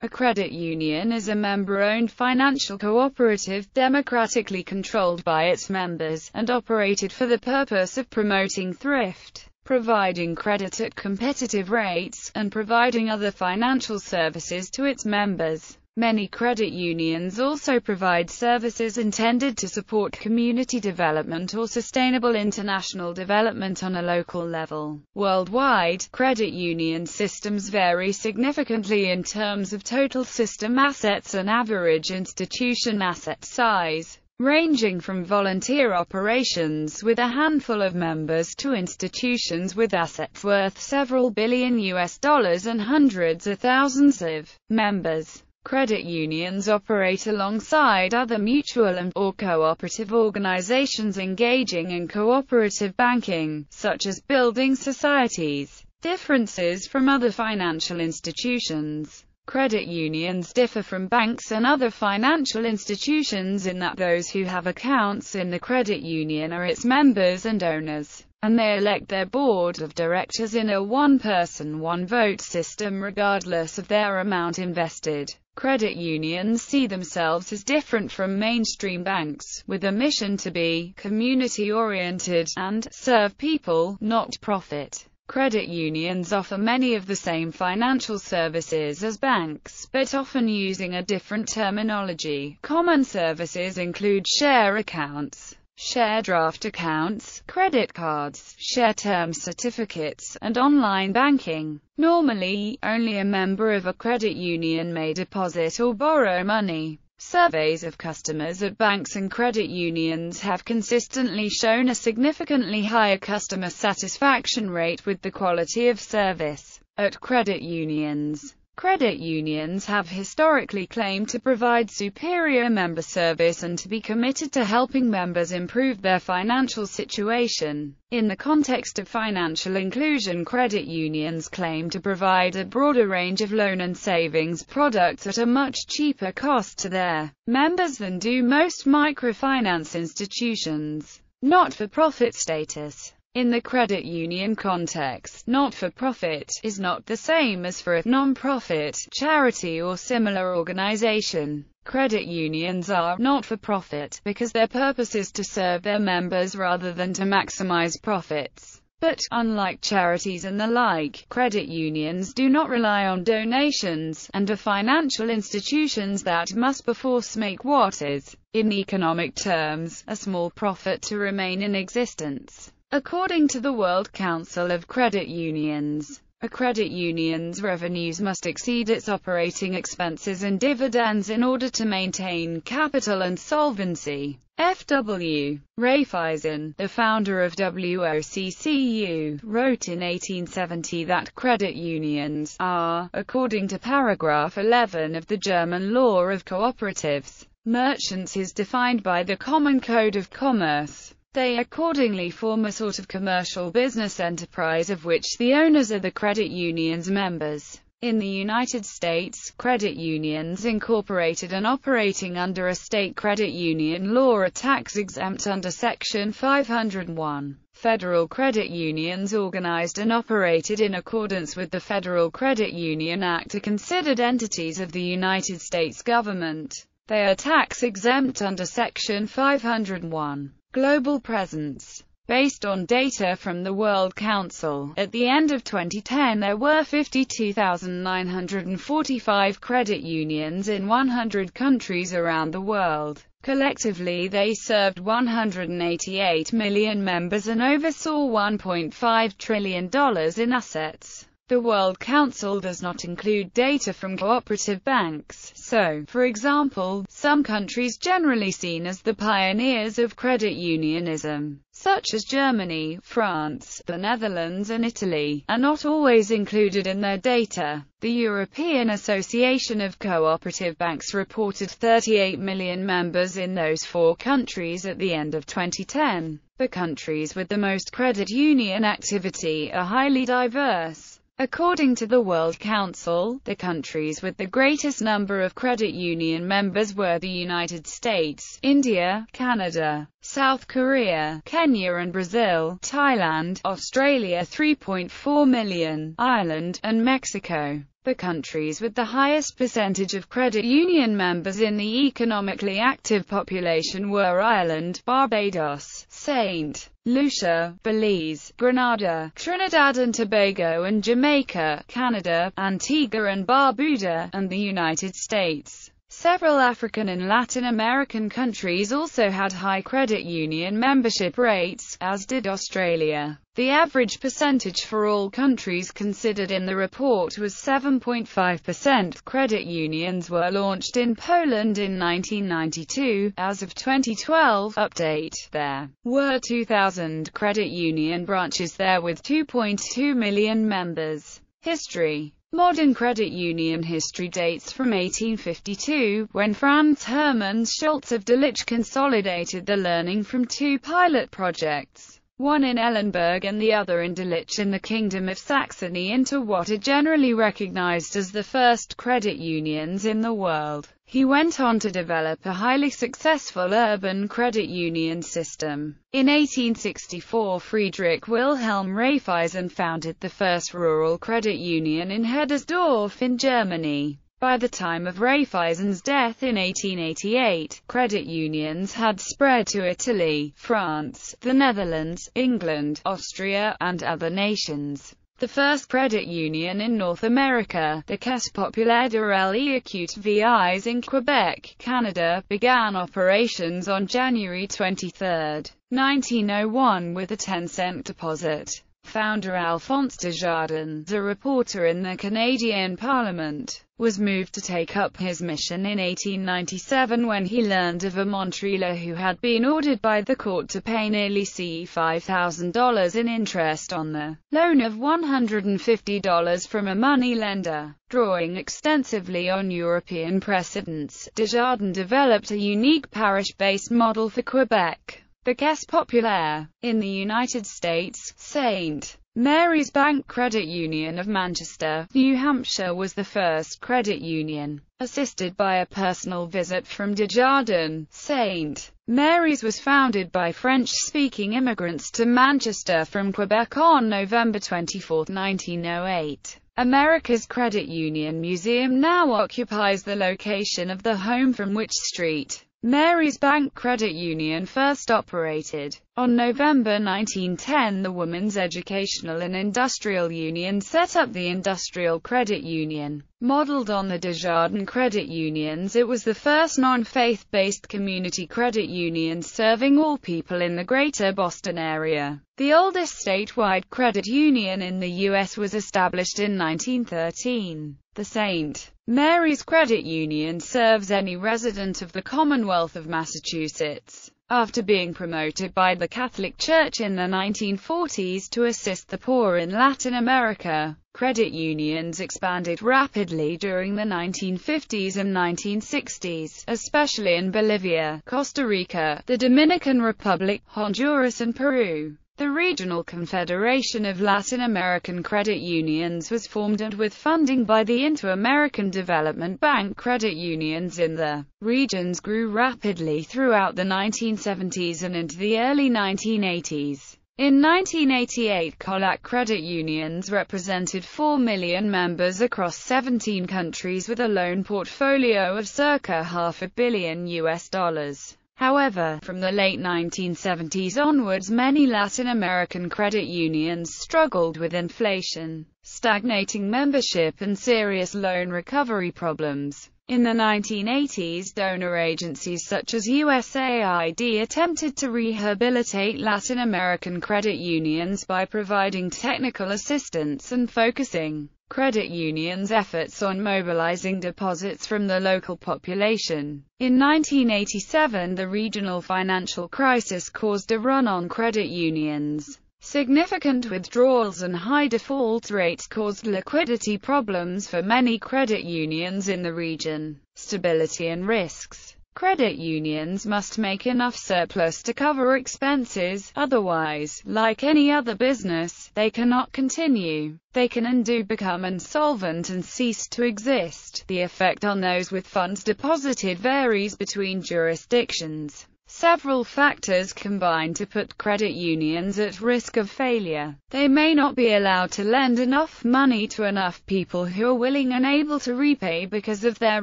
A credit union is a member-owned financial cooperative, democratically controlled by its members, and operated for the purpose of promoting thrift, providing credit at competitive rates, and providing other financial services to its members. Many credit unions also provide services intended to support community development or sustainable international development on a local level. Worldwide, credit union systems vary significantly in terms of total system assets and average institution asset size ranging from volunteer operations with a handful of members to institutions with assets worth several billion US dollars and hundreds of thousands of members. Credit unions operate alongside other mutual and or cooperative organizations engaging in cooperative banking, such as building societies. Differences from other financial institutions Credit unions differ from banks and other financial institutions in that those who have accounts in the credit union are its members and owners and they elect their board of directors in a one-person, one-vote system regardless of their amount invested. Credit unions see themselves as different from mainstream banks, with a mission to be community-oriented and serve people, not profit. Credit unions offer many of the same financial services as banks, but often using a different terminology. Common services include share accounts, share draft accounts, credit cards, share term certificates, and online banking. Normally, only a member of a credit union may deposit or borrow money. Surveys of customers at banks and credit unions have consistently shown a significantly higher customer satisfaction rate with the quality of service at credit unions. Credit unions have historically claimed to provide superior member service and to be committed to helping members improve their financial situation. In the context of financial inclusion credit unions claim to provide a broader range of loan and savings products at a much cheaper cost to their members than do most microfinance institutions. Not-for-profit status in the credit union context, not-for-profit is not the same as for a non-profit, charity or similar organization. Credit unions are not-for-profit because their purpose is to serve their members rather than to maximize profits. But, unlike charities and the like, credit unions do not rely on donations, and are financial institutions that must perforce make what is, in economic terms, a small profit to remain in existence. According to the World Council of Credit Unions, a credit union's revenues must exceed its operating expenses and dividends in order to maintain capital and solvency. F.W. Raiffeisen, the founder of WOCCU, wrote in 1870 that credit unions are, according to paragraph 11 of the German law of cooperatives, merchants is defined by the Common Code of Commerce. They accordingly form a sort of commercial business enterprise of which the owners are the credit union's members. In the United States, credit unions incorporated and operating under a state credit union law are tax-exempt under Section 501. Federal credit unions organized and operated in accordance with the Federal Credit Union Act are considered entities of the United States government. They are tax-exempt under Section 501. Global presence Based on data from the World Council, at the end of 2010 there were 52,945 credit unions in 100 countries around the world. Collectively they served 188 million members and oversaw $1.5 trillion in assets. The World Council does not include data from cooperative banks, so, for example, some countries generally seen as the pioneers of credit unionism, such as Germany, France, the Netherlands and Italy, are not always included in their data. The European Association of Cooperative Banks reported 38 million members in those four countries at the end of 2010. The countries with the most credit union activity are highly diverse. According to the World Council, the countries with the greatest number of credit union members were the United States, India, Canada, South Korea, Kenya and Brazil, Thailand, Australia 3.4 million, Ireland, and Mexico. The countries with the highest percentage of credit union members in the economically active population were Ireland, Barbados, St. Lucia, Belize, Grenada, Trinidad and Tobago and Jamaica, Canada, Antigua and Barbuda, and the United States. Several African and Latin American countries also had high credit union membership rates, as did Australia. The average percentage for all countries considered in the report was 7.5%. Credit unions were launched in Poland in 1992. As of 2012 update, there were 2,000 credit union branches there with 2.2 million members. History Modern credit union history dates from 1852, when Franz Hermann Schulze of Delitzsch consolidated the learning from two pilot projects, one in Eilenburg and the other in Delitzsch in the Kingdom of Saxony into what are generally recognized as the first credit unions in the world. He went on to develop a highly successful urban credit union system. In 1864 Friedrich Wilhelm Raiffeisen founded the first rural credit union in Heddesdorf in Germany. By the time of Raiffeisen's death in 1888, credit unions had spread to Italy, France, the Netherlands, England, Austria, and other nations. The first credit union in North America, the Caisse Populaire de Lévis in Quebec, Canada, began operations on January 23, 1901 with a 10-cent deposit. Founder Alphonse Desjardins, a reporter in the Canadian Parliament, was moved to take up his mission in 1897 when he learned of a Montrealer who had been ordered by the court to pay nearly $5,000 in interest on the loan of $150 from a money lender. Drawing extensively on European precedents, Desjardins developed a unique parish-based model for Quebec. The Caisse Populaire. In the United States, St. Mary's Bank Credit Union of Manchester, New Hampshire was the first credit union. Assisted by a personal visit from Desjardins, St. Mary's was founded by French-speaking immigrants to Manchester from Quebec on November 24, 1908. America's Credit Union Museum now occupies the location of the home from which Street. Mary's Bank Credit Union first operated. On November 1910 the Women's Educational and Industrial Union set up the Industrial Credit Union. Modeled on the Desjardins credit unions it was the first non-faith-based community credit union serving all people in the greater Boston area. The oldest statewide credit union in the U.S. was established in 1913. The St. Mary's Credit Union serves any resident of the Commonwealth of Massachusetts. After being promoted by the Catholic Church in the 1940s to assist the poor in Latin America, credit unions expanded rapidly during the 1950s and 1960s, especially in Bolivia, Costa Rica, the Dominican Republic, Honduras and Peru. The Regional Confederation of Latin American Credit Unions was formed and with funding by the Inter-American Development Bank credit unions in the regions grew rapidly throughout the 1970s and into the early 1980s. In 1988 COLAC credit unions represented 4 million members across 17 countries with a loan portfolio of circa half a billion US dollars. However, from the late 1970s onwards many Latin American credit unions struggled with inflation, stagnating membership and serious loan recovery problems. In the 1980s donor agencies such as USAID attempted to rehabilitate Latin American credit unions by providing technical assistance and focusing credit unions' efforts on mobilizing deposits from the local population. In 1987 the regional financial crisis caused a run on credit unions. Significant withdrawals and high default rates caused liquidity problems for many credit unions in the region. Stability and risks Credit unions must make enough surplus to cover expenses, otherwise, like any other business, they cannot continue. They can and do become insolvent and cease to exist. The effect on those with funds deposited varies between jurisdictions. Several factors combine to put credit unions at risk of failure. They may not be allowed to lend enough money to enough people who are willing and able to repay because of their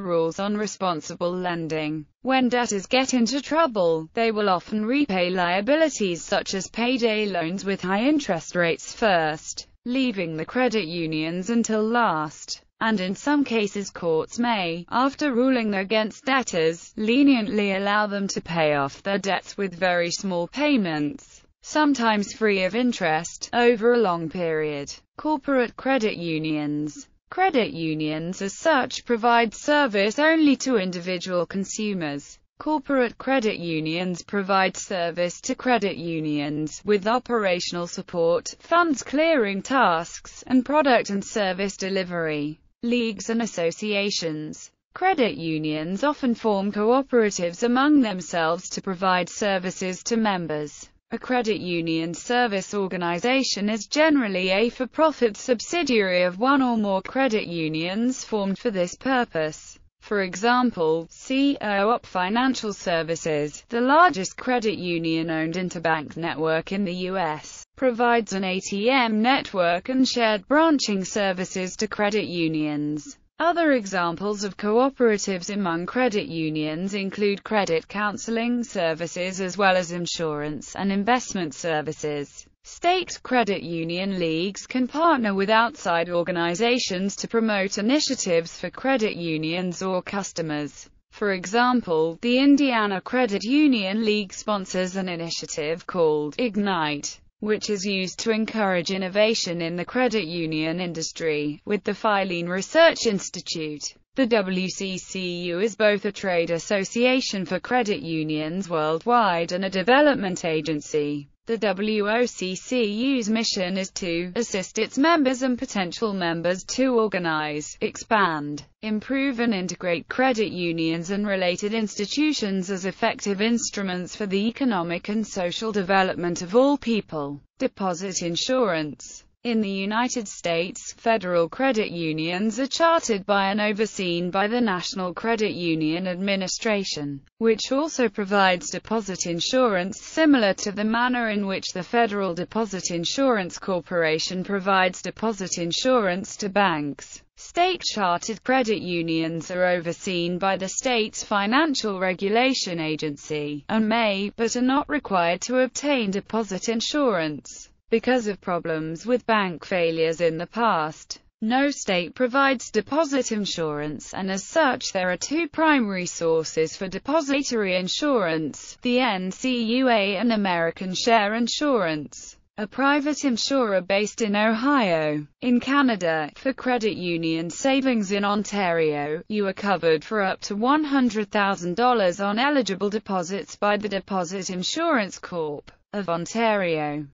rules on responsible lending. When debtors get into trouble, they will often repay liabilities such as payday loans with high interest rates first, leaving the credit unions until last and in some cases courts may, after ruling against debtors, leniently allow them to pay off their debts with very small payments, sometimes free of interest, over a long period. Corporate credit unions Credit unions as such provide service only to individual consumers. Corporate credit unions provide service to credit unions, with operational support, funds clearing tasks, and product and service delivery leagues and associations. Credit unions often form cooperatives among themselves to provide services to members. A credit union service organization is generally a for-profit subsidiary of one or more credit unions formed for this purpose. For example, Co-op Financial Services, the largest credit union-owned interbank network in the U.S., provides an ATM network and shared branching services to credit unions. Other examples of cooperatives among credit unions include credit counseling services as well as insurance and investment services. State credit union leagues can partner with outside organizations to promote initiatives for credit unions or customers. For example, the Indiana Credit Union League sponsors an initiative called Ignite which is used to encourage innovation in the credit union industry, with the Filene Research Institute. The WOCCU is both a trade association for credit unions worldwide and a development agency. The WOCCU's mission is to assist its members and potential members to organize, expand, improve and integrate credit unions and related institutions as effective instruments for the economic and social development of all people. Deposit insurance in the United States, federal credit unions are chartered by and overseen by the National Credit Union Administration, which also provides deposit insurance similar to the manner in which the Federal Deposit Insurance Corporation provides deposit insurance to banks. State-chartered credit unions are overseen by the state's Financial Regulation Agency, and may, but are not required to obtain deposit insurance. Because of problems with bank failures in the past, no state provides deposit insurance, and as such there are two primary sources for depository insurance, the NCUA and American Share Insurance, a private insurer based in Ohio. In Canada, for credit union savings in Ontario, you are covered for up to $100,000 on eligible deposits by the Deposit Insurance Corp. of Ontario.